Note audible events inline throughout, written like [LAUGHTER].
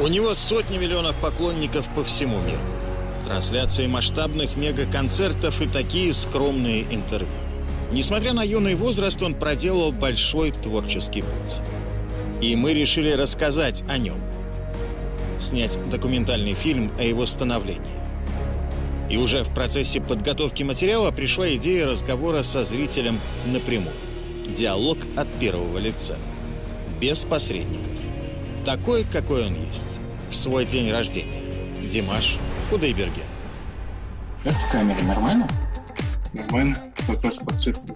У него сотни миллионов поклонников по всему миру. Трансляции масштабных мегаконцертов и такие скромные интервью. Несмотря на юный возраст, он проделал большой творческий путь. И мы решили рассказать о нем. Снять документальный фильм о его становлении. И уже в процессе подготовки материала пришла идея разговора со зрителем напрямую. Диалог от первого лица. Без посредников Такой, какой он есть. В свой день рождения. Димаш Кудайберген. Как в камере нормально? Нормально, как раз подсветка.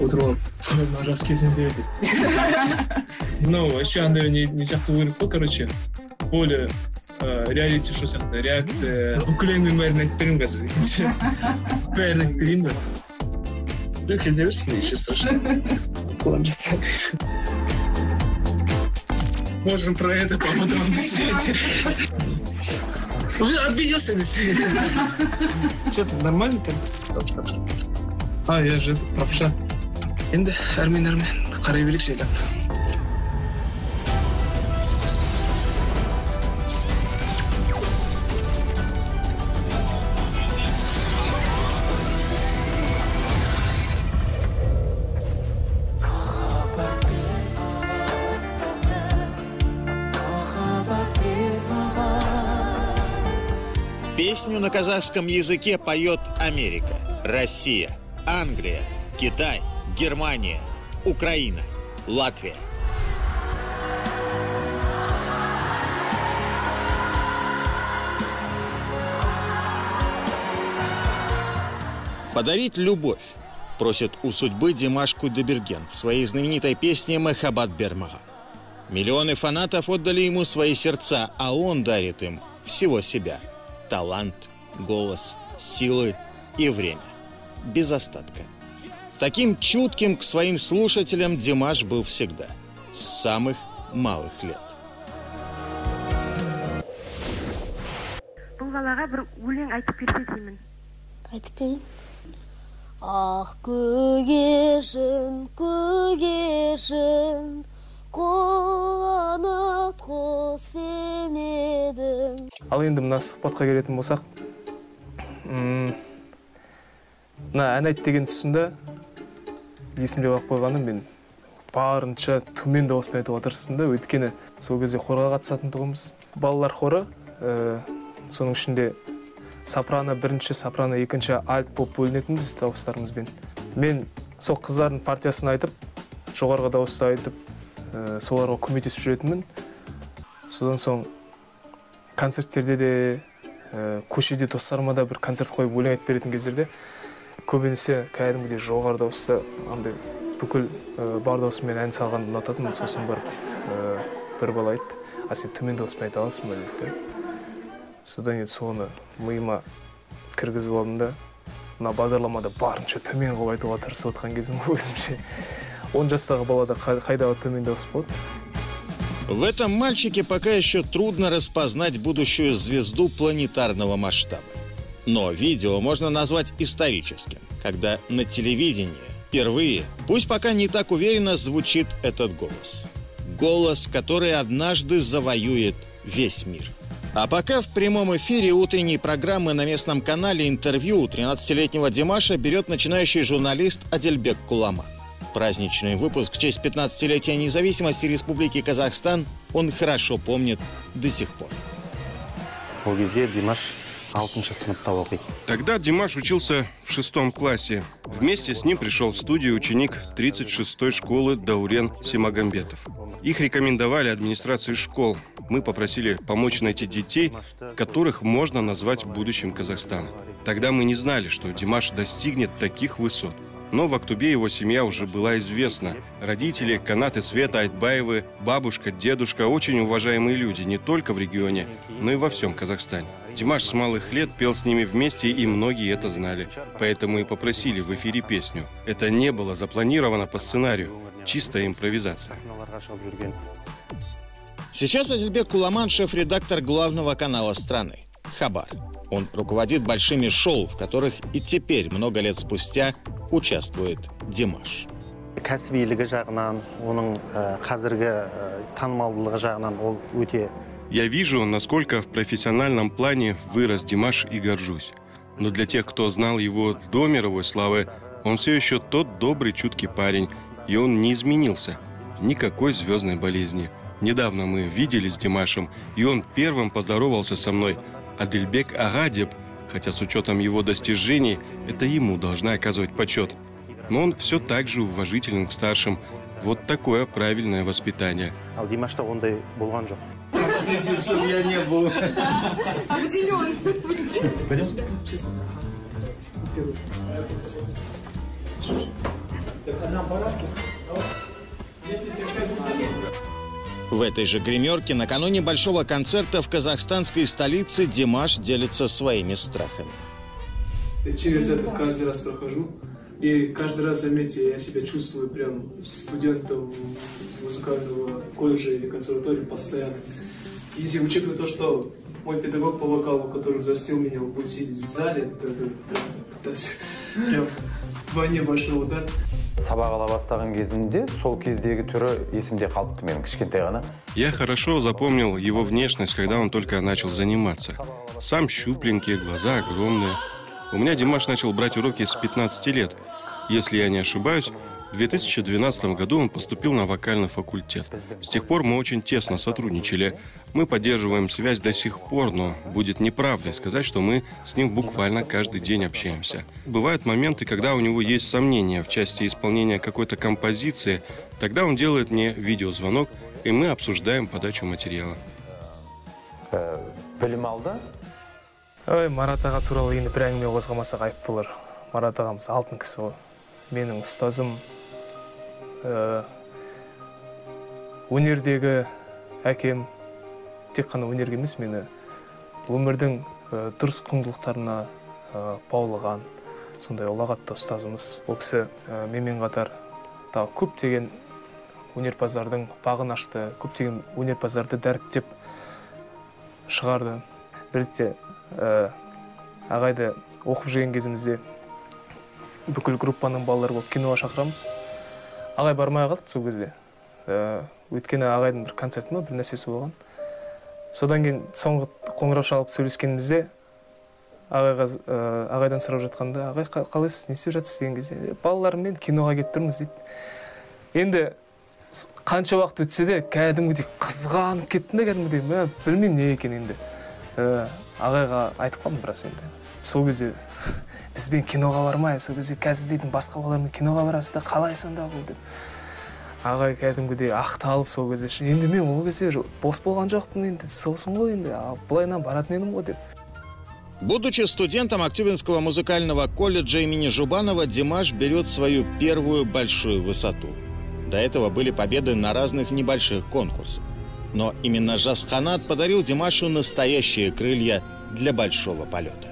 отырып алып жас кезінде мынау вообще андай не, не сияқты көрініп қой короче более реалити шоу сияқты реакция бүкіл әңгіменің бәрін айтып беремін қазір бәрін айтып берейін ба кете берсін ничего страшного жаса можем про это поподробнее обиделся что ты нормально там а я же правша енді әрмен әрмен қарай берейік жайлап Песню на казахском языке поет Америка, Россия, Англия, Китай, Германия, Украина, Латвия. Подарить любовь просит у судьбы Димаш Кудеберген в своей знаменитой песне «Махабат Бермага». Миллионы фанатов отдали ему свои сердца, а он дарит им всего себя Талант, голос, силы и время. Без остатка. Таким чутким к своим слушателям Димаш был всегда. С самых малых лет. бұл балаға бір өлең айтып берсе деймін айтып берейін ақ көгершін көгершін сен едің ал енді мына сұхбатқа келетін болсақ мына ән айт деген тұсында есімдеп алып қойғаным мен барынша төмен дауыспен айтуға тырыстым да. Өйткені сол кезде хорға қатысатын тұғынбыз. Балалар хоры ә, соның ішінде сопрано бірінші сопрано екінші альт болып бөлінетінбіз дауыстарымызбен. Мен сол қыздардың партиясын айтып жоғарғы дауыста айтып ә, соларға көмектесіп жүретінмін содан соң концерттерде де ә, көшеде достарыма да бір концерт қойып өлең айтып беретін кездерде көбінесе кәдімгідей жоғары дауыста андай бүкіл ә, бар даусыммен ән салғанды ұнататынмын сосын барып ә, бір бала айтты а сен төмен дауыспен айта аласың ба? деді да содан кейін соны миыма кіргізіп алдым да мына бағдарламада барынша төмен қылып айтуға тырысып отқан кезім ғой өзімше. Он жастағы балада қай- қайдағы төмен дауыс болады В этом мальчике пока еще трудно распознать будущую звезду планетарного масштаба. Но видео можно назвать историческим, когда на телевидении впервые, пусть пока не так уверенно, звучит этот голос. Голос, который однажды завоюет весь мир. А пока в прямом эфире утренней программы на местном канале интервью у 13-летнего Димаша берет начинающий журналист Адельбек Куламан. Праздничный выпуск в честь 15-летия независимости Республики Казахстан он хорошо помнит до сих пор. Тогда Димаш учился в шестом классе. Вместе с ним пришел в студию ученик 36-й школы Даурен Симагамбетов. Их рекомендовали администрации школ. Мы попросили помочь найти детей, которых можно назвать будущим Казахстана. Тогда мы не знали, что Димаш достигнет таких высот. Но в Актубе его семья уже была известна. Родители, Канат и Света Айтбаевы, бабушка, дедушка – очень уважаемые люди не только в регионе, но и во всем Казахстане. Димаш с малых лет пел с ними вместе, и многие это знали. Поэтому и попросили в эфире песню. Это не было запланировано по сценарию. Чистая импровизация. Сейчас Адельбек Куламан – шеф-редактор главного канала страны – Хабар. Он руководит большими шоу, в которых и теперь, много лет спустя, участвует Димаш. кәсібилігі жағынан оның ә, қазіргі ә, танымалдылығы жағынан ол өте Я вижу, насколько в профессиональном плане вырос Димаш и горжусь. Но для тех, кто знал его до мировой славы, он все еще тот добрый, чуткий парень, и он не изменился. Никакой звездной болезни. Недавно мы виделись с Димашем, и он первым поздоровался со мной. а Дельбек Агадеб, хотя с учетом его достижений, это ему должна оказывать почет. Но он все так же уважителен к старшим. Вот такое правильное воспитание. ал димашта ондай болған жоқ В этой же гримерке накануне большого концерта в казахстанской столице Димаш делится своими страхами. Через это каждый раз прохожу. И каждый раз, заметьте, я себя чувствую прям студентом музыкального колледжа или консерватории постоянно. Если учитывая то, что мой педагог по вокалу, который взрастил меня, будет сидеть в зале, это, это прям, это прям вдвойне большой удар сабақ ала бастаған кезімде сол кездегі түрі есімде қалыпты менің кішкентай ғана Я хорошо запомнил его внешность, когда он только начал заниматься. Сам щупленький, глаза огромные. У меня Димаш начал брать уроки с 15 лет. Если я не ошибаюсь, в 2012 году он поступил на вокальный факультет. С тех пор мы очень тесно сотрудничали. Мы поддерживаем связь до сих пор, но будет неправдой сказать, что мы с ним буквально каждый день общаемся. Бывают моменты, когда у него есть сомнения в части исполнения какой-то композиции. Тогда он делает мне видеозвонок, и мы обсуждаем подачу материала. Ә, білім алды ой марат аға туралы енді бір әңгіме қозғамасақ айып болар марат ағамыз алтын кісі ғой менің ұстазым ә, өнердегі әкем тек қана өнерге емес мені өмірдің ә, дұрыс құндылықтарына ә, баулыған сондай ұлағатты ұстазымыз. Ол кісі ә, менімен қатар тағы көптеген өнерпаздардың бағын ашты көптеген өнерпаздарды дәріптеп шығарды. Бір ретте ә, ағайды оқып жүрген кезімізде бүкіл группаның балалары болып киноға шақырамыз. Ағай бармай қалды сол кезде. Ә, өйткені ағайдың бір концерті ма бір нәрсесі болған. Содан кейін соңғы қоңырау шалып сөйлескенімізде ағайға ә, ағайдан сұрап жатқанда ағай қа- қалайсыз? Не істеп жатсыз деген кезде «Е, балаларыммен киноға кетіп тұрмыз дейді. Енді қанша уақыт өтсе де кәдімгідей қызғанып кеттім да кәдімгідей. Мә білмеймін не екенін енді. Ә, ағайға айтып қалдым біраз енді. сол кезде [LAUGHS] бізбен киноға бармай сол кезде қазір іздейтін басқа балалармен киноға барасыз да қалай сонда бұл деп ағай кәдімгідей ақталып сол кезде ше, енді мен ол кезде ж- бос болған жоқпын енді солсың ғой енді а былайынан баратын едім ғой деп Будучи студентом Актюбинского музыкального колледжа имени Жубанова, Димаш берет свою первую большую высоту. До этого были победы на разных небольших конкурсах. Но именно Жасханат подарил Димашу настоящие крылья для большого полета.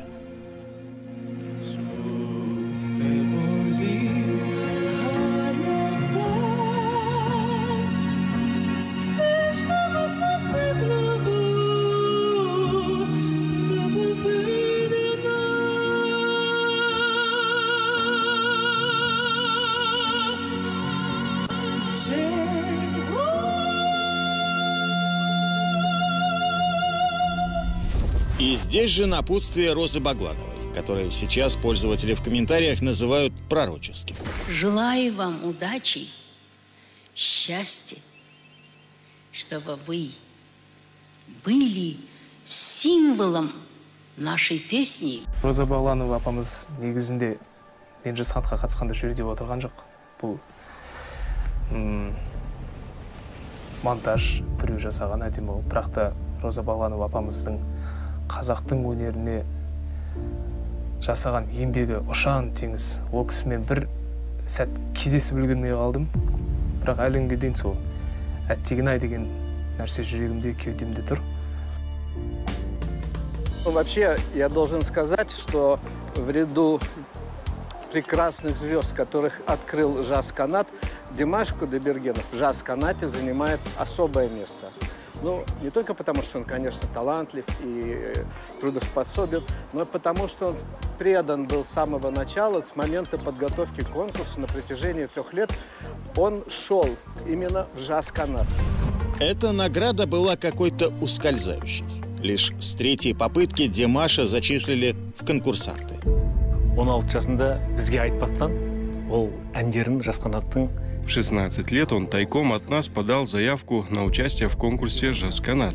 здесь же напутствие Розы Баглановой, которое сейчас пользователи в комментариях называют пророческим. Желаю вам удачи, счастья, чтобы вы были символом нашей песни. роза бағланова апамыз негізінде мен жасхантқа қатысқанда жүр деп отырған жоқ бұл м, монтаж біреу жасаған әдемі ол бірақ та роза бағланова апамыздың қазақтың өнеріне жасаған еңбегі ұшан теңіз. Ол кісімен бір сәт кездесіп үлгермей қалдым. Бірақ әлі күнге дейін сол әттеген ай деген нәрсе жүрегімде кеудемде тұр. Вообще, я должен сказать, что в ряду прекрасных звезд, которых открыл жаз-канат, Димаш Кудайбергенов в жаз-канате занимает особое место. Ну, не только потому, что он, конечно, талантлив и э, трудоспособен, но и потому, что он предан был с самого начала, с момента подготовки конкурса на протяжении трех лет. Он шел именно в жаз-канат. Эта награда была какой-то ускользающей. Лишь с третьей попытки Димаша зачислили в конкурсанты. 16 жасында бізге айтпастан ол әндерін жасқанаттың В 16 лет он тайком от нас подал заявку на участие в конкурсе «Жазканат».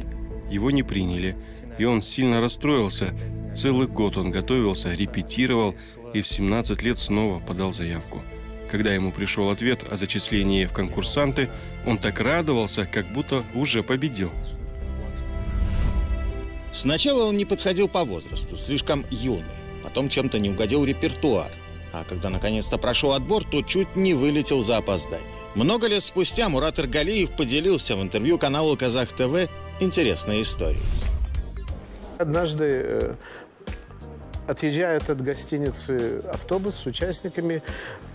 Его не приняли, и он сильно расстроился. Целый год он готовился, репетировал и в 17 лет снова подал заявку. Когда ему пришел ответ о зачислении в конкурсанты, он так радовался, как будто уже победил. Сначала он не подходил по возрасту, слишком юный. Потом чем-то не угодил репертуар. А когда наконец-то прошел отбор, то чуть не вылетел за опоздание. Много лет спустя Мурат Иргалиев поделился в интервью каналу «Казах ТВ» интересной историей. Однажды э, отъезжает от гостиницы автобус с участниками,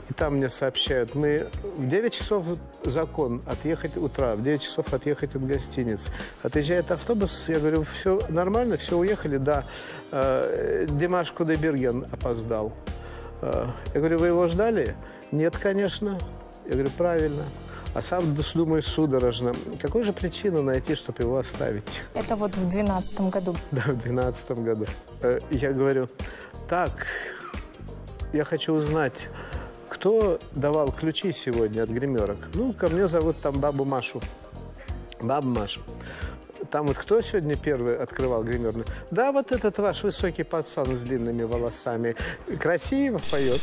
и там мне сообщают, мы в 9 часов закон отъехать утра, в 9 часов отъехать от гостиницы. Отъезжает автобус, я говорю, все нормально, все уехали, да. Э, Димаш Кудайберген опоздал. Я говорю, вы его ждали? Нет, конечно. Я говорю, правильно. А сам думаю судорожно, какую же причину найти, чтобы его оставить? Это вот в 2012 году. [LAUGHS] Да, в 2012 году. Э, Я говорю, так, я хочу узнать, кто давал ключи сегодня от гримерок? Ну, ко мне зовут там бабу Машу. Баба Маша. Там вот кто сегодня первый открывал гримерную? Да, вот этот ваш высокий пацан с длинными волосами. Красиво поет.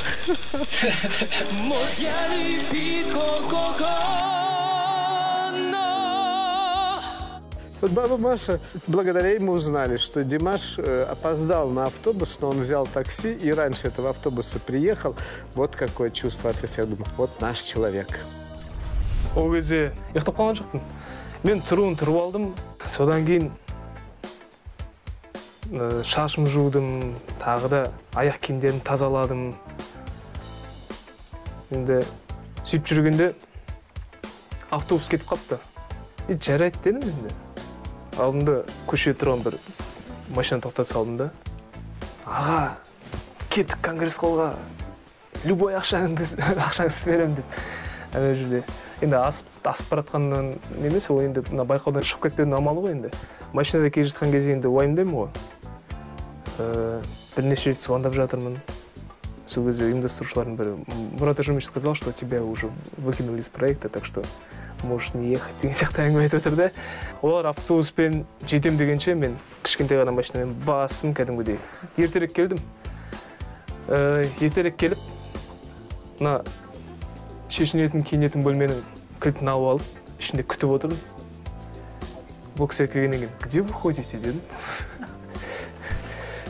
Вот баба Маша, благодаря ему узнали, что Димаш э, опоздал на автобус, но он взял такси и раньше этого автобуса приехал. Вот какое чувство ответственности. Я думаю, вот наш человек. ол кезде ұйықтап қалған жоқпын мен тұруын тұрып алдым. Содан кейін ә, шашым жудым тағы да аяқ киімдерімді тазаладым. Енді сөйтіп жүргенде автобус кетіп қалыпты. И жарайды дедім енді. Алдымда көшеде тұрған бір машина тоқтата салдым да. Аға кеттік конгресс холлға. Любой ақшаңды [LAUGHS] ақшаңызды беремін деп. Ана жерде енді асып асып бара жатқаннан емес ол енді мына байқаудан шығып кетпеудің амалы ғой енді. Машинада келе жатқан кезде енді уайымдаймын ғой. Бірнеше рет звондап жатырмын. Сол кезде ұйымдастырушылардың бірі мурат ажимович сказал что тебя уже выкинули из проекта так что можешь не ехать деген сияқты әңгіме айтып жатыр да. Олар автобуспен жетем дегенше мен кішкентай ғана машинамен басым кәдімгідей. Ертерек келдім. Ертерек келіп мына шешінетін киінетін бөлменің кілтін алып алып ішінде күтіп отырдым бұл кісілер келгеннен кейін где вы ходите дедім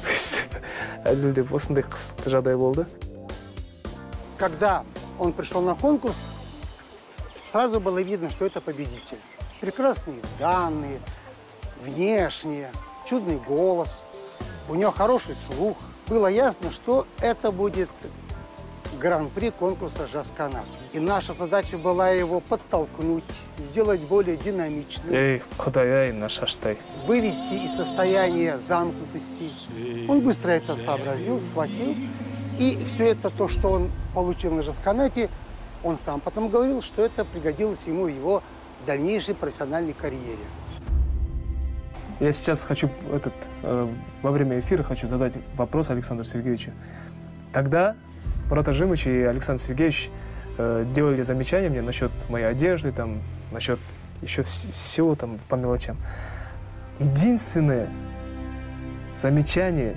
[LAUGHS] өйстіп әзілдеп осындай қысықты жағдай болды Когда он пришел на конкурс, сразу было видно, что это победитель. Прекрасные данные, внешние, чудный голос, у него хороший слух. Было ясно, что это будет гран-при конкурса «Жазканат». И наша задача была его подтолкнуть, сделать более динамичным, ей құдай ай мына шаштай вывести из состояния замкнутости. Он быстро это сообразил, схватил. И все это, то, что он получил на Жасканате, он сам потом говорил, что это пригодилось ему в его дальнейшей профессиональной карьере. Я сейчас хочу этот, э, во время эфира хочу задать вопрос Александру Сергеевичу. Тогда Мурат Ажимович и Александр Сергеевич э, делали замечания мне насчет моей одежды, там, насчет еще вс- всего там по мелочам. Единственное замечание,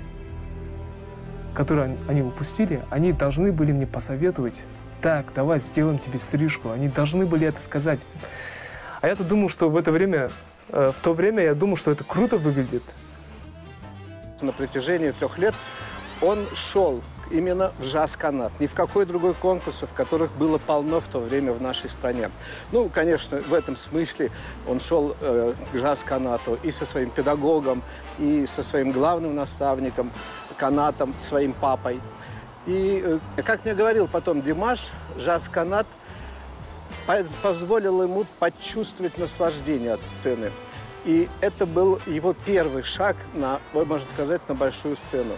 которое он- они упустили, они должны были мне посоветовать, так, давай сделаем тебе стрижку. Они должны были это сказать. А я-то думал, что в это время, э, в то время я думал, что это круто выглядит. На протяжении трех лет он шел именно в жаз-канат, ни в какой другой конкурс, в которых было полно в то время в нашей стране. Ну, конечно, в этом смысле он шел э, к жаз-канату и со своим педагогом, и со своим главным наставником, канатом, своим папой. И, э, как мне говорил потом Димаш, жаз-канат по- позволил ему почувствовать наслаждение от сцены. И это был его первый шаг на, можно сказать, на большую сцену.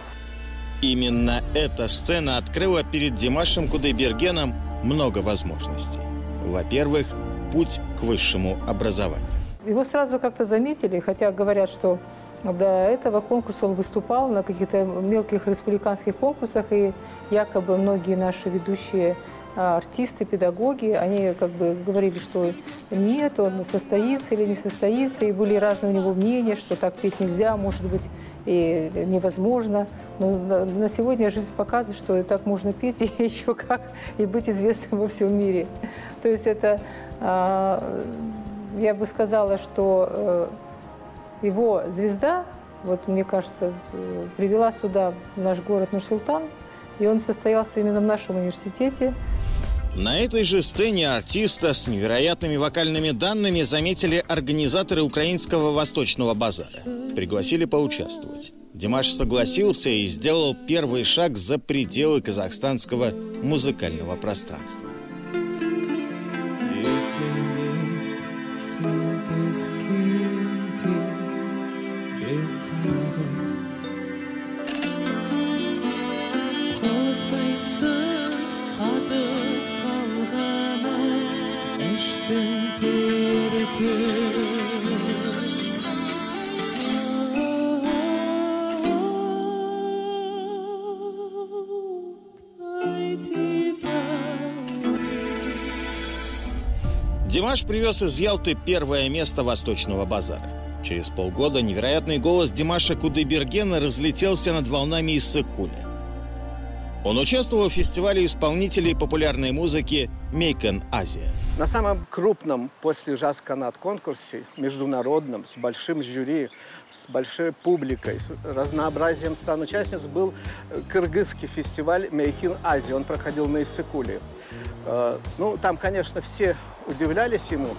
Именно эта сцена открыла перед Димашем Кудайбергеном много возможностей. Во-первых, путь к высшему образованию. Его сразу как-то заметили, хотя говорят, что до этого конкурса он выступал на каких-то мелких республиканских конкурсах, и якобы многие наши ведущие а, артисты, педагоги, они как бы говорили, что нет, он состоится или не состоится, и были разные у него мнения, что так петь нельзя, может быть, и невозможно. Но на сегодня жизнь показывает, что и так можно петь, [LAUGHS] и еще как, и быть известным во всем мире. То есть это, а, я бы сказала, что э, его звезда, вот мне кажется, привела сюда, наш город Нур-Султан, и он состоялся именно в нашем университете. На этой же сцене артиста с невероятными вокальными данными заметили организаторы украинского восточного базара. Пригласили поучаствовать. Димаш согласился и сделал первый шаг за пределы казахстанского музыкального пространства. Димаш привез из Ялты первое место Восточного базара. Через полгода невероятный голос Димаша Кудайбергена разлетелся над волнами из Сыкуля. Он участвовал в фестивале исполнителей популярной музыки «Мейкен Азия». На самом крупном после «Жаз-канат» конкурсе, международном, с большим жюри, с большой публикой, с разнообразием стран-участниц, был э, кыргызский фестиваль «Мейкин Азия». Он проходил на Иссыкуле. Э, ну, там, конечно, все удивлялись ему,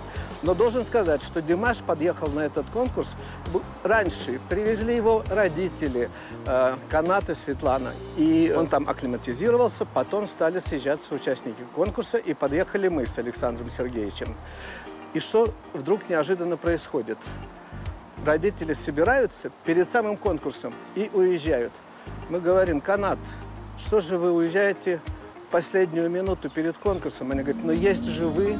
но должен сказать, что Димаш подъехал на этот конкурс раньше. Привезли его родители, э, Канат и Светлана. И он там акклиматизировался, потом стали съезжаться участники конкурса, и подъехали мы с Александром Сергеевичем. И что вдруг неожиданно происходит? Родители собираются перед самым конкурсом и уезжают. Мы говорим, Канат, что же вы уезжаете в последнюю минуту перед конкурсом? Они говорят, ну есть же вы.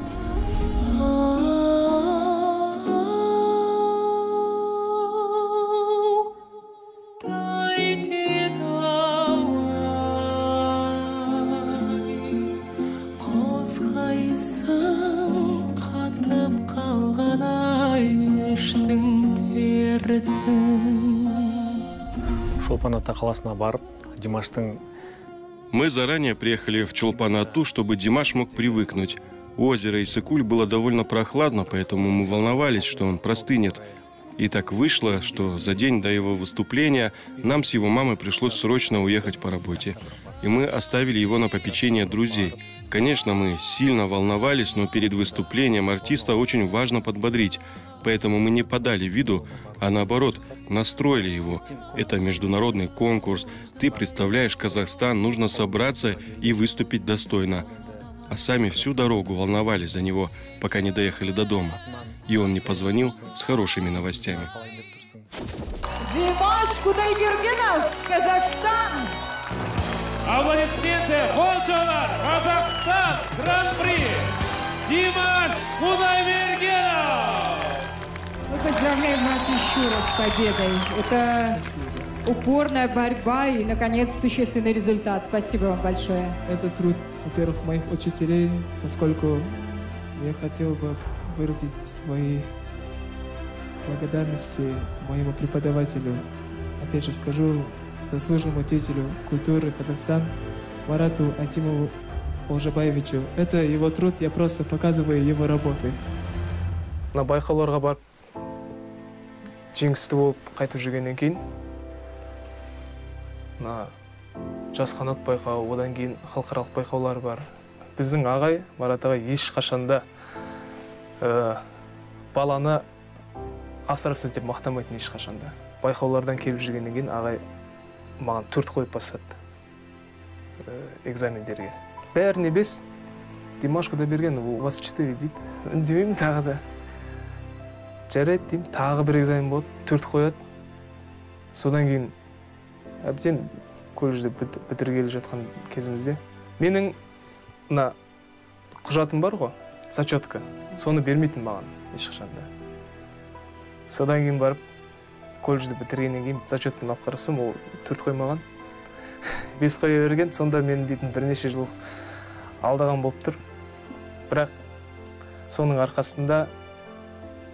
Шолпан ата қаласына барып димаштың Мы заранее приехали в Чолпан-Ату, чтобы Димаш мог привыкнуть. Озеро Исыкуль было довольно прохладно, поэтому мы волновались, что он простынет. И так вышло, что за день до его выступления нам с его мамой пришлось срочно уехать по работе. И мы оставили его на попечение друзей. Конечно, мы сильно волновались, но перед выступлением артиста очень важно подбодрить. Поэтому мы не подали виду, а наоборот, настроили его. Это международный конкурс. Ты представляешь Казахстан, нужно собраться и выступить достойно. А сами всю дорогу волновались за него, пока не доехали до дома. И он не позвонил с хорошими новостями. Димаш Кудайбергенов, Казахстан! Аплодисменты, Волчалар, Казахстан, Гран-при, Димаш Кудайбергенов! Мы поздравляем вас еще раз с победой. Это упорная борьба и, наконец, существенный результат. Спасибо вам большое. Это труд, во-первых, моих учителей, поскольку я хотел бы выразить свои благодарности моему преподавателю. Опять же скажу, заслуженному деятелю культуры Казахстан Марату Атимову Олжабаевичу. Это его труд, я просто показываю его работы. На байқауларға барып жеңісті болып қайтып жүргеннен кейін мына жас қанат байқауы одан кейін халықаралық байқаулар бар. Біздің ағай марат ағай ешқашанда ә, баланы асыра сілтеп мақтамайтын ешқашанда. Байқаулардан келіп жүргеннен кейін ағай маған төрт қойып бастады ә, экзамендерге. Бәріне бес димаш құдайберген у вас четыре дейді үндемеймін тағы да. Жарайды деймін. Тағы бір экзамен болады төрт қояды. Содан кейін әбден колледжді біт- бітіргелі жатқан кезімізде менің мына құжатым бар ғой зачетка. Соны бермейтін маған ешқашанда содан кейін барып колледжді бітіргеннен кейін зачетымды алып қарасам ол төрт қоймаған. [LAUGHS] Бес қоя берген сонда мен дейтін бірнеше жыл алдаған болып тұр. Бірақ соның арқасында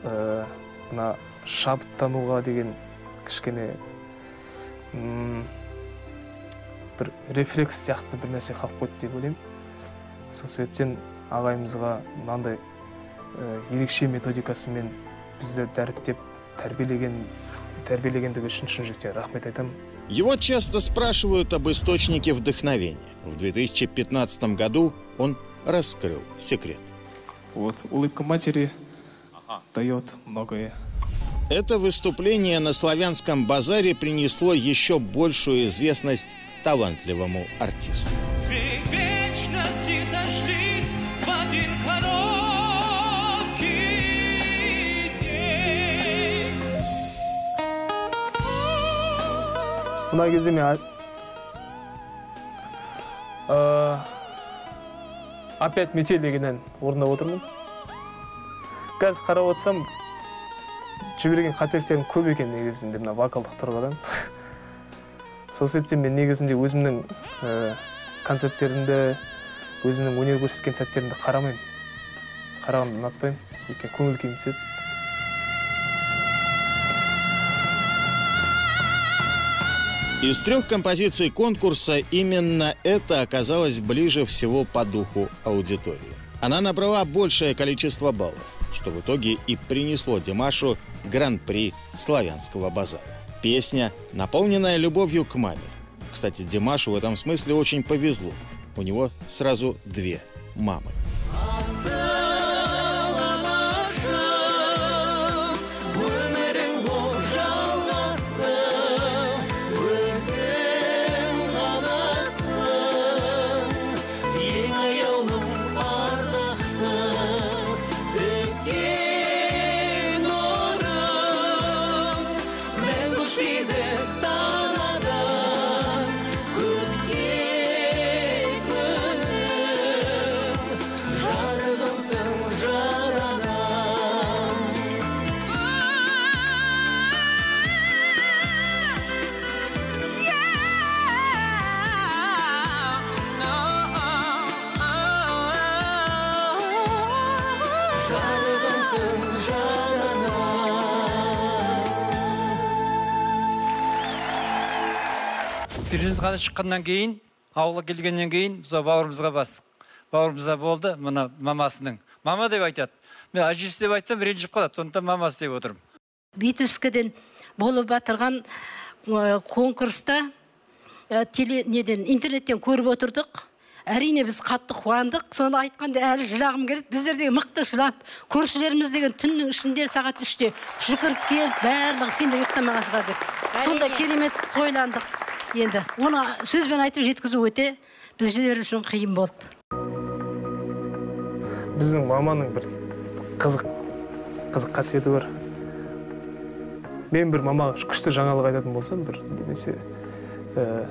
мына шабыттануға деген кішкене м, бір рефлекс сияқты бір нәрсе қалып қойды деп ойлаймын сол себептен ағайымызға мынандай ә, ерекше методикасымен бізді дәріптеп тәрбиелеген тәрбиелегендігі үшін шын жүректен рахмет айтамын Его часто спрашивают об источнике вдохновения. В 2015 году он раскрыл секрет. Вот, улыбка матери дает многое. Это выступление на славянском базаре принесло еще большую известность талантливому артисту. Кезде мен ә, опять метель деген орындап отырмын қазір қарап отырсам жіберген қателіктерім көп екен негізінде мына вокалдық тұрғыдан [LAUGHS] сол себептен мен негізінде өзімнің ә, концерттерімді өзімнің өнер көрсеткен сәттерімді қарамаймын қарағанды ұнатпаймын өйткені көңіл күйім түседі Из трех композиций конкурса именно это оказалось ближе всего по духу аудитории. Она набрала большее количество баллов, что в итоге и принесло Димашу гран-при славянского базара. Песня, наполненная любовью к маме. Кстати, Димашу в этом смысле очень повезло. У него сразу две мамы. Шыққаннан кейін ауылға келгеннен кейін сол бауырымызға бастық бауырымызда болды мына мамасының мама деп айтады мен әжесі деп айтсам ренжіп қалады сондықтан мамасы деп отырмын витебскіден болып жатырған конкурста ә, теле неден интернеттен көріп отырдық әрине біз қатты қуандық соны айтқанда әлі жылағым келеді біздер деген мықты жылап көршілеріміз деген түннің ішінде сағат үште жүгіріп келіп барлығы сендер ұйықтамаған шығар деп сондай керемет тойландық енді оны сөзбен айтып жеткізу өте біздер үшін қиын болды. Біздің маманың бір қызық қызық қасиеті бар. Мен бір мамаға күшті жаңалық айтатын болсам бір немесе ә,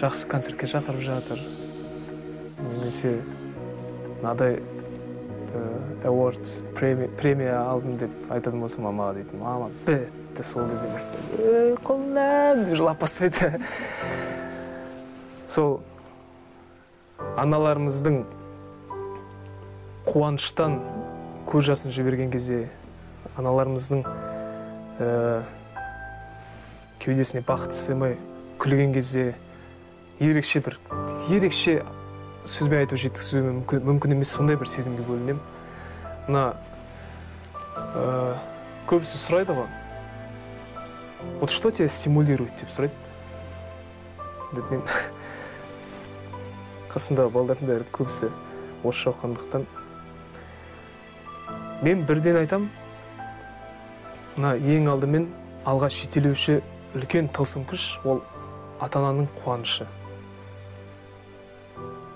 жақсы концертке шақырып жатыр немесе мынадай ә, awards премия, алдым деп айтатын болсам мамаға дейтін мама бітті сол кезде бастап құлыным деп жылап бастайды сол аналарымыздың қуаныштан көз жасын жіберген кезде аналарымыздың ә, кеудесіне бақыт сыймай күлген кезде ерекше бір ерекше сөзбен айтып жеткізу мүмкін, мүмкін емес сондай бір сезімге бөленемін мына ә, көбісі сұрайды ғой. Вот что тебя стимулирует деп сұрайды деп мен қасымдағы балдардың бәрі көбісі орысша оқығандықтан. Мен бірден айтам мына ең алдымен алға жетелеуші үлкен тылсым күш ол ата ананың қуанышы.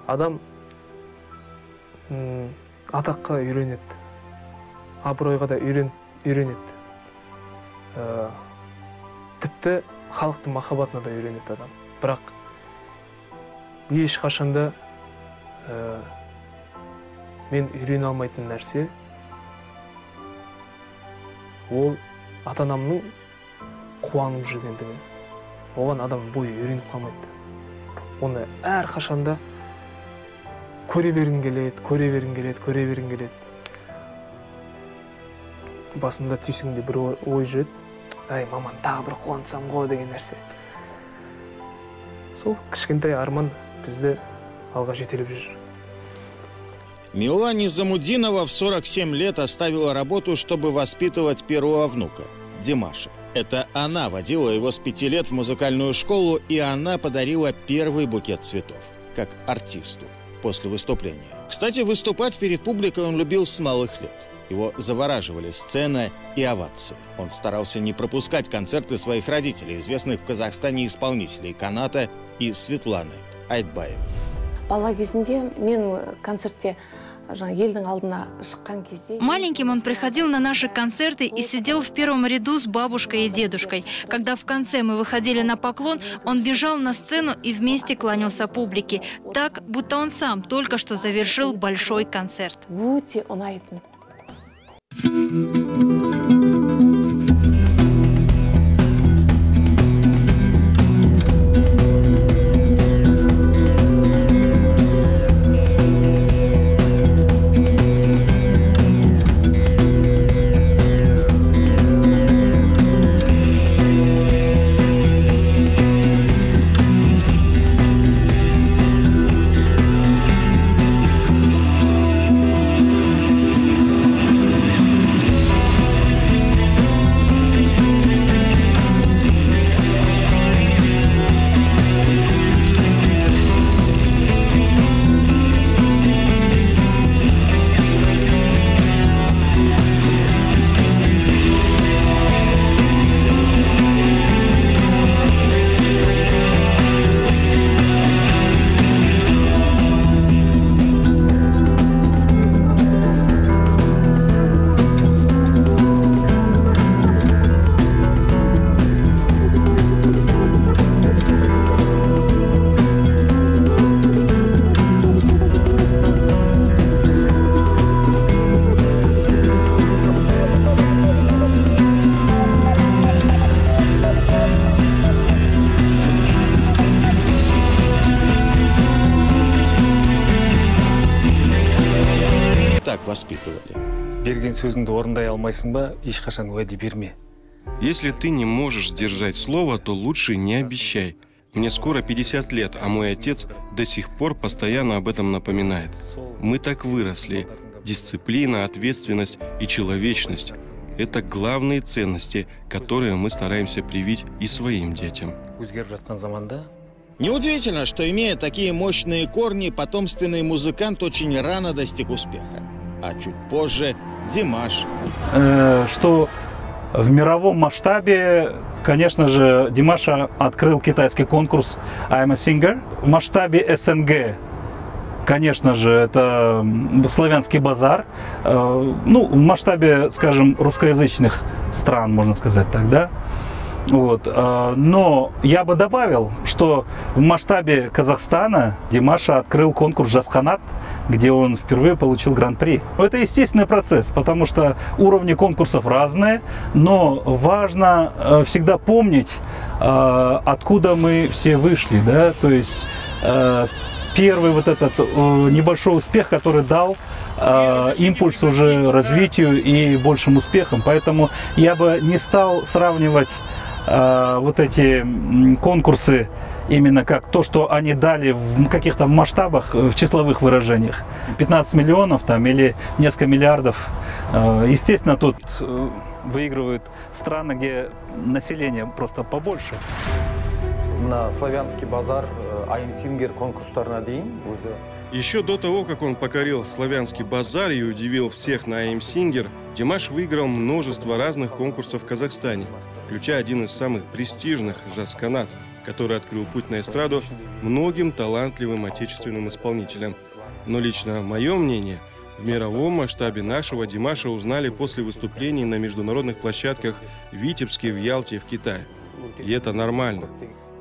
Адам атаққа үйренеді. Абыройға да үйрен, үйренеді. Ә, тіпті халықтың махаббатына да үйренеді адам. Бірақ ешқашанда ә, мен үйрене алмайтын нәрсе ол ата анамның қуанып жүргендігі. Оған адам бойы үйреніп қалмайды. Оны әрқашанда көре бергің келеді көре бергің келеді көре бергің келеді. Басында түйсігіңде бір ой жүреді. әй маманы тағы бір қуантсам ғой деген нәрсе сол кішкентай арман бізді алға жетелеп жүр Милане Замудинова в 47 лет оставила работу, чтобы воспитывать первого внука, Димаша. Это она водила его с пяти лет в музыкальную школу, и она подарила первый букет цветов, как артисту, после выступления. Кстати, выступать перед публикой он любил с малых лет. Его завораживали сцена и овации. Он старался не пропускать концерты своих родителей, известных в Казахстане исполнителей Каната и Светланы Айтбаевой. кезде Маленьким он приходил на наши концерты и сидел в первом ряду с бабушкой и дедушкой. Когда в конце мы выходили на поклон, он бежал на сцену и вместе кланялся публике. Так, будто он сам только что завершил большой концерт. Thank you. Алмайсың ба ешқашан уәде берме Если ты не можешь сдержать слово, то лучше не обещай. Мне скоро 50 лет, а мой отец до сих пор постоянно об этом напоминает. Мы так выросли. Дисциплина, ответственность и человечность – это главные ценности, которые мы стараемся привить и своим детям. Неудивительно, что, имея такие мощные корни, потомственный музыкант очень рано достиг успеха. А чуть позже Димаш. Э, что в мировом масштабе, конечно же, Димаша открыл китайский конкурс I'm a Singer. В масштабе СНГ, конечно же, это славянский базар. Э, Ну, в масштабе, скажем, русскоязычных стран, можно сказать так, да? Вот. э, Но я бы добавил, что в масштабе Казахстана Димаша открыл конкурс «Жасканат», где он впервые получил гран-при. Это естественный процесс, потому что уровни конкурсов разные, но важно э, всегда помнить, э, откуда мы все вышли, да, то есть э, первый вот этот небольшой успех, который дал импульс уже развитию и большим успехам. Поэтому я бы не стал сравнивать э, вот эти конкурсы именно как то, что они дали в каких-то масштабах, э, в числовых выражениях. 15 миллионов там или несколько миллиардов. Э, Естественно, тут выигрывают страны, где население просто побольше. мына славянский базар айым сингер конкурстарына дейін өзі Еще до того, как он покорил славянский базар и удивил всех на Singer, Димаш выиграл множество разных конкурсов в Казахстане, включая один из самых престижных «Жас-Канат», который открыл путь на эстраду многим талантливым отечественным исполнителям. Но лично мое мнение, в мировом масштабе нашего Димаша узнали после выступлений на международных площадках в Витебске, в Ялте в Китае. И это нормально.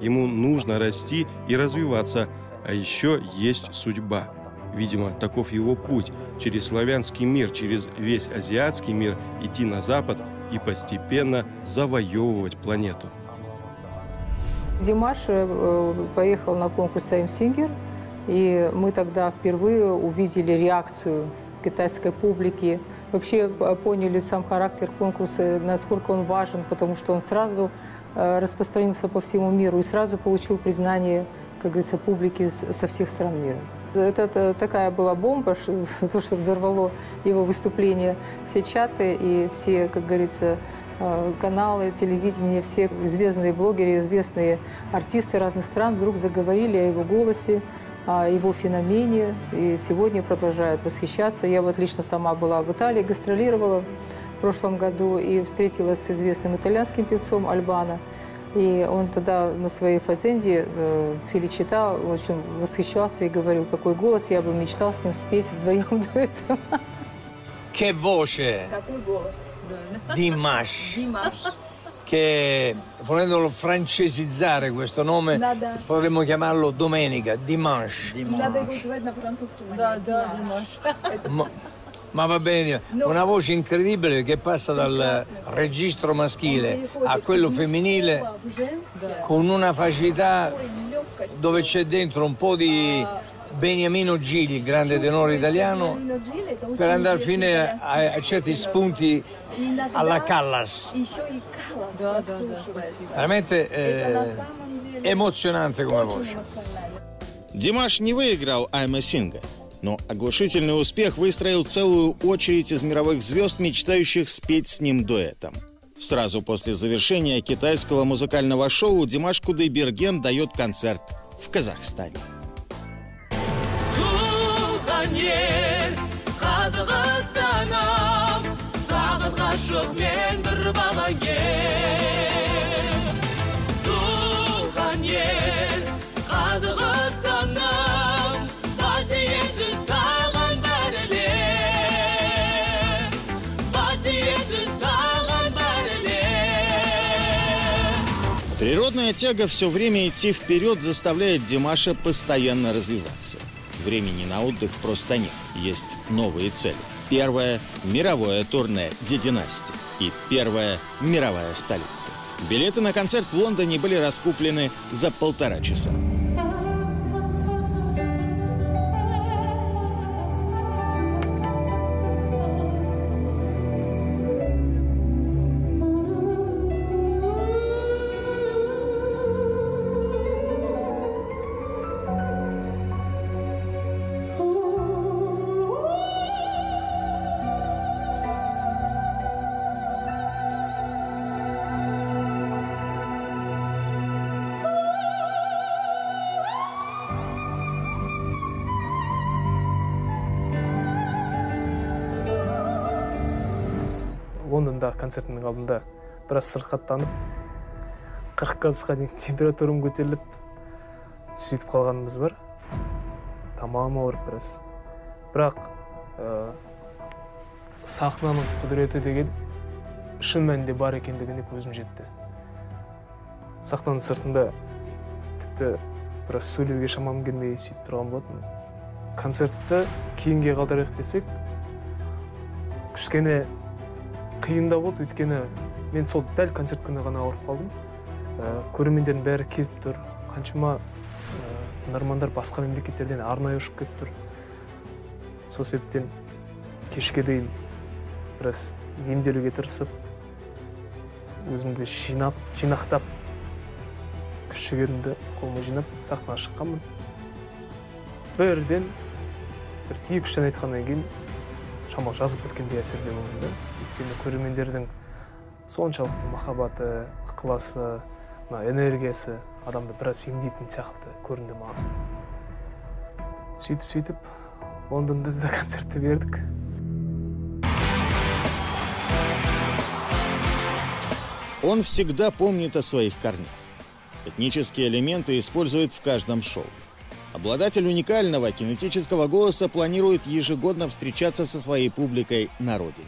Ему нужно расти и развиваться, А еще есть судьба. Видимо, таков его путь через славянский мир, через весь азиатский мир идти на запад и постепенно завоевывать планету. Димаш э, поехал на конкурс «I'm Singer», и мы тогда впервые увидели реакцию китайской публики. Вообще э, поняли сам характер конкурса, насколько он важен, потому что он сразу э, распространился по всему миру и сразу получил признание, как говорится, публики со всех стран мира. Это такая была бомба, [LAUGHS] то, что взорвало его выступление, все чаты и все, как говорится, Э, каналы, телевидение, все известные блогеры, известные артисты разных стран вдруг заговорили о его голосе, о его феномене, и сегодня продолжают восхищаться. Я вот лично сама была в Италии, гастролировала в прошлом году и встретилась с известным итальянским певцом Альбана. И он тогда на своей фазенде э, Феличита очень восхищался и говорил, какой голос, я бы мечтал с ним спеть вдвоем [LAUGHS] дуэтом. Che voce! Какой голос! Dimash. Che volendolo francesizzare questo nome, Nada. potremmo chiamarlo Domenica, Dimanche. Надо его называть на французском. Да, да, Димаш. Ma, ma va bene, una voce incredibile che passa dal registro maschile a quello femminile con una facilità dove c'è dentro un po' di Beniamino Gili, il grande tenore italiano, per andare fino a, a certi spunti alla Callas. Да, да, да, спасибо. Veramente eh, emozionante come voce. Димаш не выиграл Айма Синга, Но оглушительный успех выстроил целую очередь из мировых звезд, мечтающих спеть с ним дуэтом. Сразу после завершения китайского музыкального шоу Димаш Кудайберген дает концерт в Казахстане. қазақстаным саған ғашық мен бір бала Природная тяга все время идти вперед заставляет Димаша постоянно развиваться. Времени на отдых просто нет. Есть новые цели. Первое – мировое турне «Дидинасти». И первая – мировая столица. Билеты на концерт в Лондоне были раскуплены за полтора часа. Концертінің алдында біраз сырқаттанып қырық градусқа дейін температурам көтеріліп сөйтіп қалғанымыз бар. Тамағым ауырып біраз. Бірақ ә, сахнаның құдіреті деген шын мәнінде бар екендігіне көзім жетті. Сахнаның сыртында тіпті біраз сөйлеуге шамам келмей сөйтіп тұрған болатынмын. Концертті кейінге қалдырайық десек кішкене қиындау болды өйткені мен сол дәл концерт күні ғана ауырып қалдым. Ә, көрермендердің бәрі келіп тұр. Қаншама ә, тыңдармандар басқа мемлекеттерден арнайы ұшып келіп тұр. Сол себептен кешке дейін біраз емделуге тырысып өзімді жинап жинақтап күш жігерімді қолыма жинап сахнаға шыққанмын. Бірден бір екі үш ән айтқаннан кейін шамалы жазып кеткендей әсерде болдым да өйткені көрермендердің соншалықты махаббаты ықыласы мына энергиясы адамды біраз емдейтін сияқты көрінді маған сөйтіп сөйтіп лондонда да концертті бердік Он всегда помнит о своих корнях. Этнические элементы использует в каждом шоу. Обладатель уникального кинетического голоса планирует ежегодно встречаться со своей публикой на родине.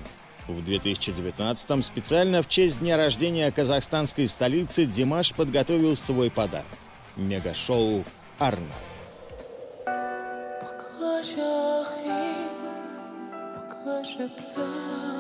В 2019-м специально в честь дня рождения казахстанской столицы Димаш подготовил свой подарок – мегашоу «Арна». chérie, pourquoi je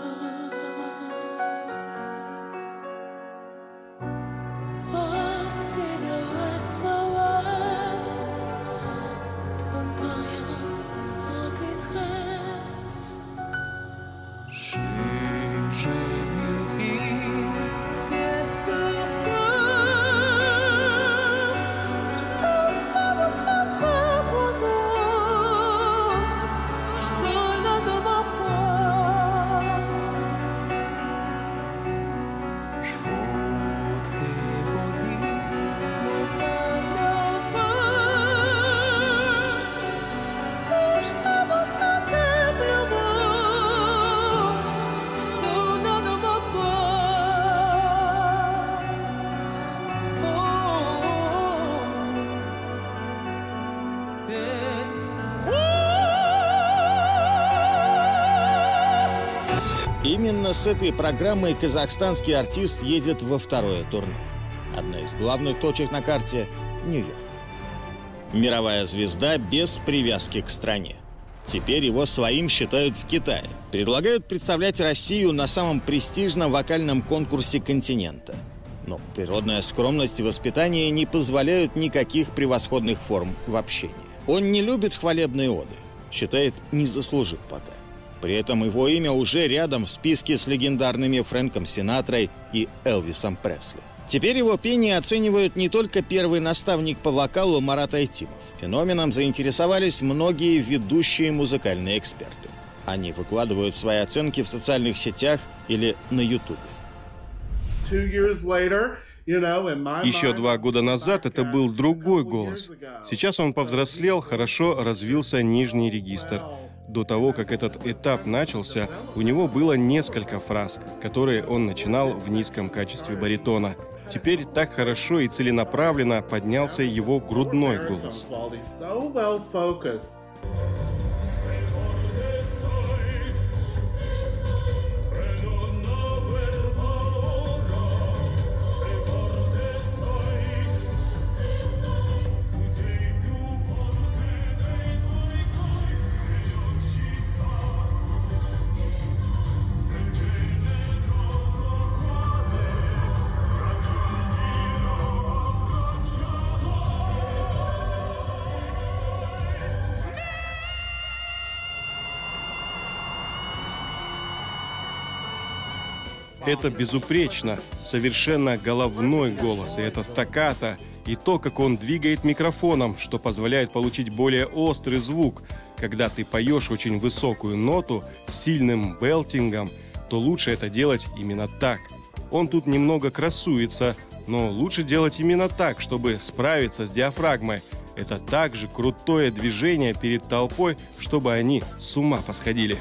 Именно с этой программой казахстанский артист едет во второе турне. Одна из главных точек на карте – Нью-Йорк. Мировая звезда без привязки к стране. Теперь его своим считают в Китае. Предлагают представлять Россию на самом престижном вокальном конкурсе континента. Но природная скромность и воспитание не позволяют никаких превосходных форм в общении. Он не любит хвалебные оды. Считает, не заслужил пока. При этом его имя уже рядом в списке с легендарными Фрэнком Синатрой и Элвисом Пресли. Теперь его пение оценивают не только первый наставник по вокалу Марат Айтимов. Феноменом заинтересовались многие ведущие музыкальные эксперты. Они выкладывают свои оценки в социальных сетях или на Ютубе. Еще два года назад это был другой голос. Сейчас он повзрослел, хорошо развился нижний регистр. До того, как этот этап начался, у него было несколько фраз, которые он начинал в низком качестве баритона. Теперь так хорошо и целенаправленно поднялся его грудной голос. Это безупречно, совершенно головной голос, и это стаккато, и то, как он двигает микрофоном, что позволяет получить более острый звук. Когда ты поешь очень высокую ноту с сильным белтингом, то лучше это делать именно так. Он тут немного красуется, но лучше делать именно так, чтобы справиться с диафрагмой. Это также крутое движение перед толпой, чтобы они с ума посходили.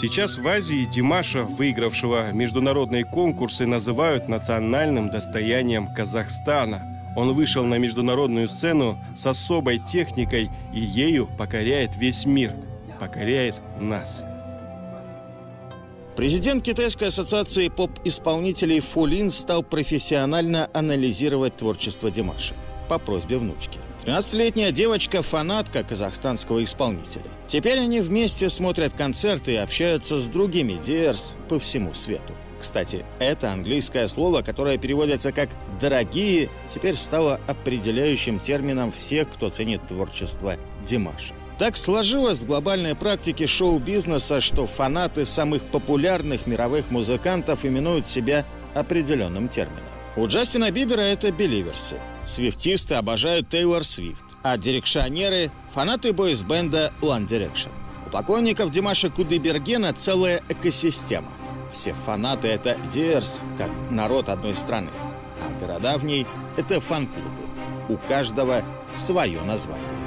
Сейчас в Азии Димаша, выигравшего международные конкурсы, называют национальным достоянием Казахстана. Он вышел на международную сцену с особой техникой и ею покоряет весь мир, покоряет нас. Президент Китайской ассоциации поп-исполнителей Фулин стал профессионально анализировать творчество Димаша по просьбе внучки. 13-летняя девочка – фанатка казахстанского исполнителя. Теперь они вместе смотрят концерты и общаются с другими диерс по всему свету. Кстати, это английское слово, которое переводится как «дорогие», теперь стало определяющим термином всех, кто ценит творчество Димаша. Так сложилось в глобальной практике шоу-бизнеса, что фанаты самых популярных мировых музыкантов именуют себя определенным термином. У Джастина Бибера это «беливерсы», свифтисты обожают Тейлор Свифт, а дирекшионеры – фанаты бойс-бенда One Direction. У поклонников Димаша Кудайбергена целая экосистема. Все фанаты – это диерс, как народ одной страны, а города в ней – это фан-клубы. У каждого свое название.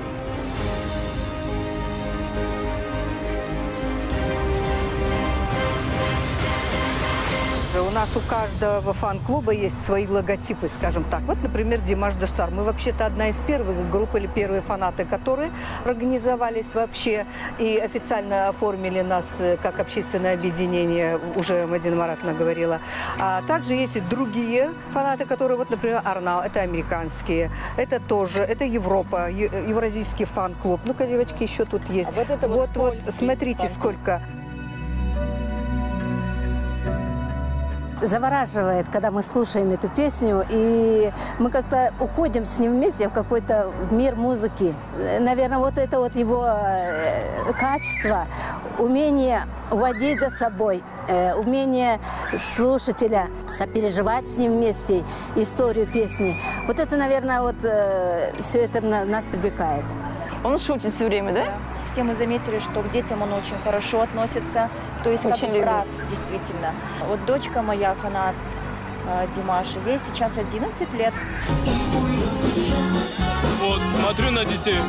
Нас нас у каждого фан-клуба есть свои логотипы, скажем так. Вот, например, Димаш Дестар. Мы вообще-то одна из первых групп или первые фанаты, которые организовались вообще и официально оформили нас э, как общественное объединение, уже Мадина Маратовна говорила. А также есть и другие фанаты, которые, вот, например, Арнау, это американские, это тоже, это Европа, евразийский фан-клуб. Ну-ка, девочки, еще тут есть. А вот, это вот, вот, вот смотрите, сколько. Завораживает, когда мы слушаем эту песню, и мы как-то уходим с ним вместе в какой-то мир музыки. Наверное, вот это вот его э, качество, умение водить за собой, э, умение слушателя сопереживать с ним вместе историю песни. Вот это, наверное, вот э, все это нас привлекает. Он шутит все время, да? Все мы заметили, что к детям он очень хорошо относится, то есть очень как брат, действительно. Вот дочка моя, фанат э, Димаша, ей сейчас 11 лет. Вот, смотрю на детей,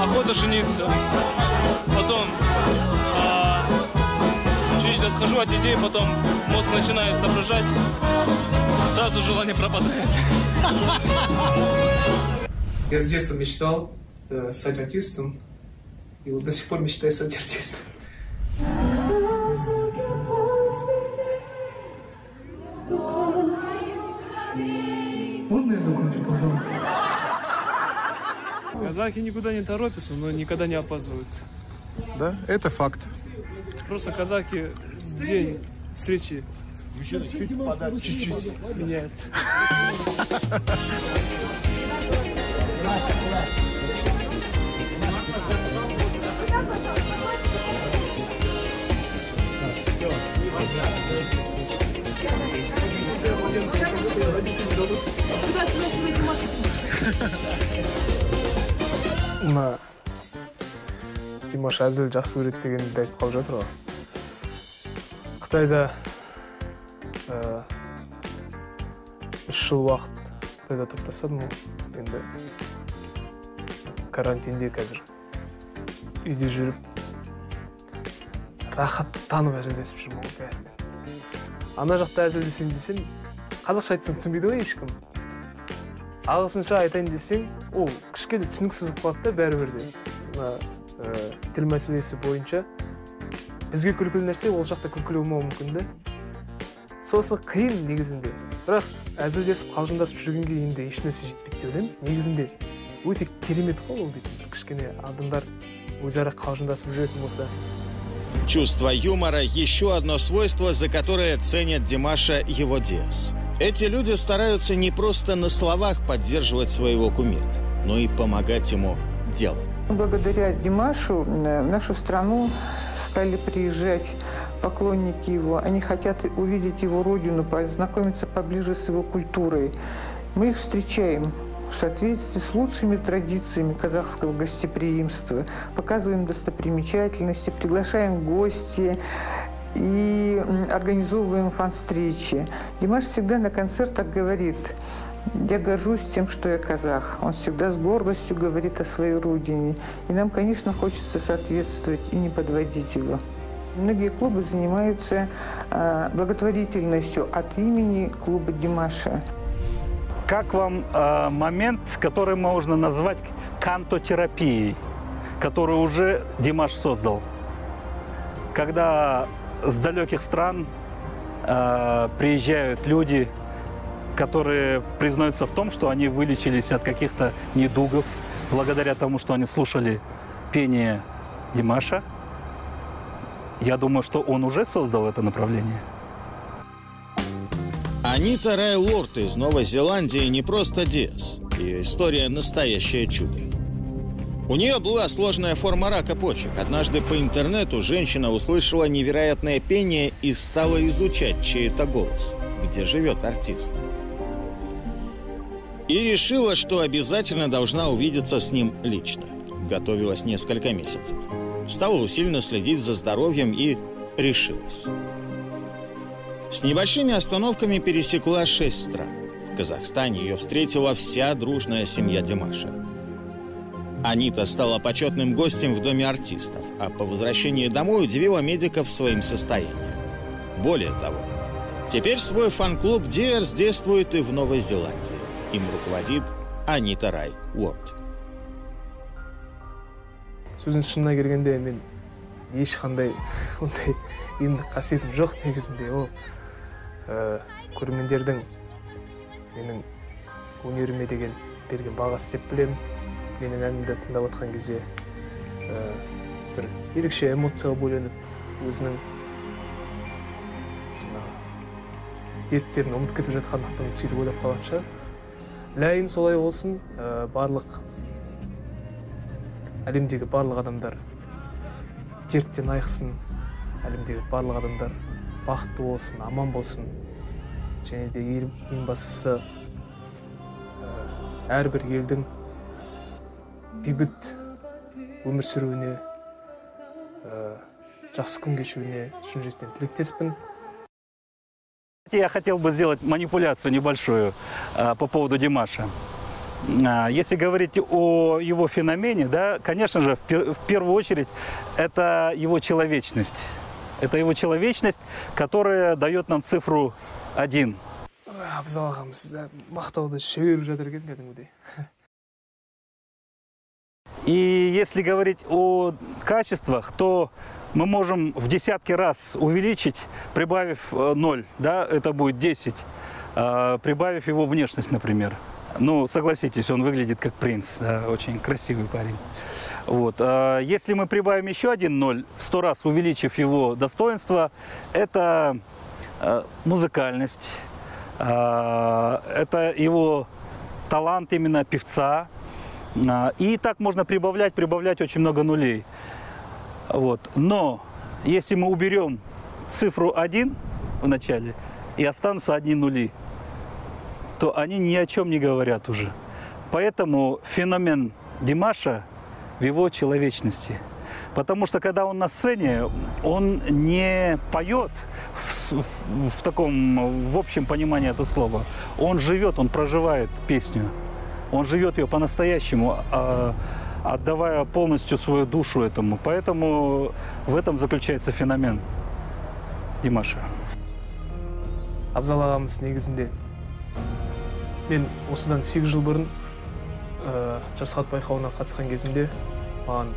охота жениться. Потом а, чуть отхожу от детей, потом мозг начинает соображать, сразу желание пропадает. Я с детства мечтал э, стать артистом, и вот до сих пор мечтаю стать артистом. Можно я закончу, пожалуйста? Казахи никуда не торопятся, но никогда не опаздывают. Да, это факт. Просто казахи день встречи чуть-чуть меняют. Мына димаш әзіл жақсы көреді дегенді айтып қалып жатыр ғой қытайда үш жыл уақыт қытайда тұрып тастадым енді карантинде қазір үйде жүріп рахаттанып әзілдесіп жүрмін ғой ана жақта әзілдесейін десең қазақша айтсаң түсінбейді ғой ешкім. Ағылшынша айтайын десең ол кішкене түсініксіз болып қалады да бәрібір де. Мына ә, тіл мәселесі бойынша бізге күлкілі нәрсе ол жақта күлкілі болмауы мүмкін да сосын қиын негізінде. Бірақ әзілдесіп қалжыңдасып жүргенге енді ешнәрсе жетпейді деп ойлаймын. Негізінде өте керемет қой ол дейтін кішкене адамдар өзара қалжыңдасып жүретін болса. Чувство юмора – еще одно свойство, за которое ценят Димаша его Диас. Эти люди стараются не просто на словах поддерживать своего кумира, но и помогать ему делом. Благодаря Димашу в нашу страну стали приезжать поклонники его. Они хотят увидеть его родину, познакомиться поближе с его культурой. Мы их встречаем в соответствии с лучшими традициями казахского гостеприимства. Показываем достопримечательности, приглашаем гости и организовываем фан-встречи. Димаш всегда на концертах говорит, я горжусь тем, что я казах. Он всегда с гордостью говорит о своей родине. И нам, конечно, хочется соответствовать и не подводить его. Многие клубы занимаются э, благотворительностью от имени клуба Димаша. Как вам э, момент, который можно назвать кантотерапией, который уже Димаш создал? Когда с далеких стран э, приезжают люди, которые признаются в том, что они вылечились от каких-то недугов благодаря тому, что они слушали пение Димаша. Я думаю, что он уже создал это направление. Анита Райлорд из Новой Зеландии не просто Диас. Ее история – настоящее чудо. У нее была сложная форма рака почек. Однажды по интернету женщина услышала невероятное пение и стала изучать чей-то голос, где живет артист. И решила, что обязательно должна увидеться с ним лично. Готовилась несколько месяцев. Стала усиленно следить за здоровьем и решилась. С небольшими остановками пересекла шесть стран. В Казахстане ее встретила вся дружная семья Димаша. Анита стала почетным гостем в Доме артистов, а по возвращении домой удивила медиков своим состоянием. Более того, Теперь свой фан-клуб Диерс действует и в Новой Зеландии. Им руководит Анита Рай Уорд. сөздің шынына келгенде мен ешқандай [LAUGHS] ондай емдік қасиетім жоқ негізінде ол ә, көрермендердің менің өнеріме деген берген бағасы деп білемін. Менің әнімді тыңдап отқан кезде ә, бір ерекше эмоцияға бөленіп өзінің жаңағы дерттерін ұмытып кетіп жатқандықтан сөйтіп ойлап қалатын шығар ләйім солай болсын ә, барлық әлемдегі барлық адамдар дерттен айықсын әлемдегі барлық адамдар бақытты болсын аман болсын және де ең, ең бастысы ә, әрбір елдің бейбіт өмір сүруіне ә, жақсы күн кешуіне шын жүректен тілектеспін Я хотел бы сделать манипуляцию небольшую а, по поводу Димаша. А, Если говорить о его феномене, да, конечно же, в, пер- в первую очередь, это его человечность. Это его человечность, которая дает нам цифру один. абзал ағам сізді мақтауды жіберіп жатыр екен кәдімгідей [LAUGHS] И если говорить о качествах, то мы можем в десятки раз увеличить, прибавив э, 0, да, это будет 10, а, прибавив его внешность, например. Ну, согласитесь, он выглядит как принц, да, очень красивый парень. Вот. а Если мы прибавим еще один ноль, в сто раз увеличив его достоинство, это э, музыкальность, а, это его талант именно певца, а, И так можно прибавлять, прибавлять очень много нулей. Вот. Но если мы уберем цифру 1 в начале и останутся одни нули, то они ни о чем не говорят уже. Поэтому феномен Димаша в его человечности. Потому что когда он на сцене, он не поет в, с- в таком, в общем понимании этого слова. Он живет, он проживает песню. Он живет ее по-настоящему, а, отдавая полностью свою душу этому. Поэтому в этом заключается феномен Димаша. абзал ағамыз негізінде мен осыдан 8 жыл бұрын жас байқауына қатысқан кезімде маған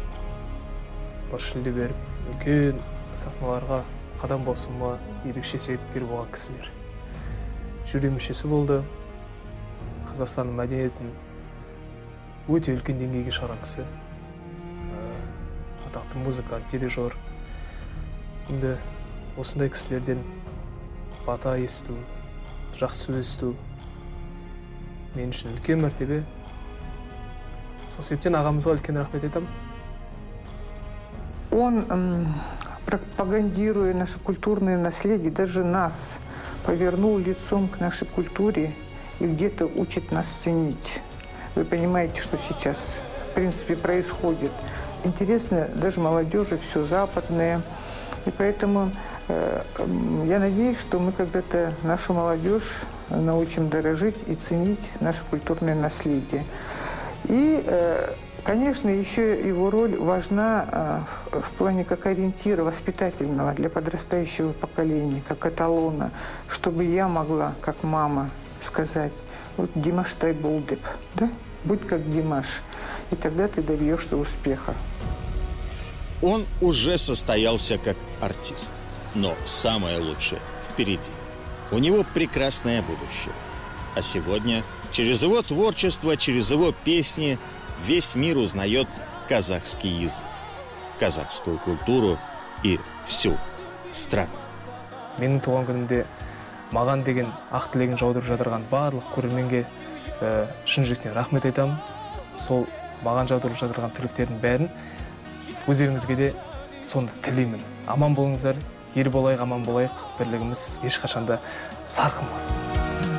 бас жүлде беріп үлкен сахналарға қадам басуыма ерекше себепкер болған кісілер. Жюри мүшесі болды. Қазақстанның мәдениетін өте үлкен деңгейге шығарған кісі. Ә, атақты музыкант дирижер. Енді осындай кісілерден бата есту жақсы сөз есту мен үшін үлкен мәртебе. Сол себептен ағамызға үлкен рахмет айтамын Он, пропагандируя наше культурное наследие, даже нас, повернул лицом к нашей культуре и где-то учит нас ценить. Вы понимаете, что сейчас, в принципе, происходит. Интересно даже молодежи все западное. И поэтому э, я надеюсь, что мы когда-то нашу молодежь научим дорожить и ценить наше культурное наследие. И, э, конечно, еще его роль важна э, в плане как ориентира воспитательного для подрастающего поколения, как эталона, чтобы я могла, как мама, сказать, вот Димаш Тайбулдеп, да? Будь как Димаш, и тогда ты добьешься успеха. Он уже состоялся как артист. Но самое лучшее впереди. У него прекрасное будущее. А сегодня через его творчество, через его песни весь мир узнает казахский язык, казахскую культуру и всю страну. менің туған күнімде маған деген ақ тілегін жаудырып жатырған барлық көрерменге шын жүректен рахмет айтамын. Сол маған жаудырып жатырған тілектердің бәрін өздеріңізге де соны тілеймін. Аман болыңыздар ел болайық аман болайық бірлігіміз ешқашанда сарқылмасын.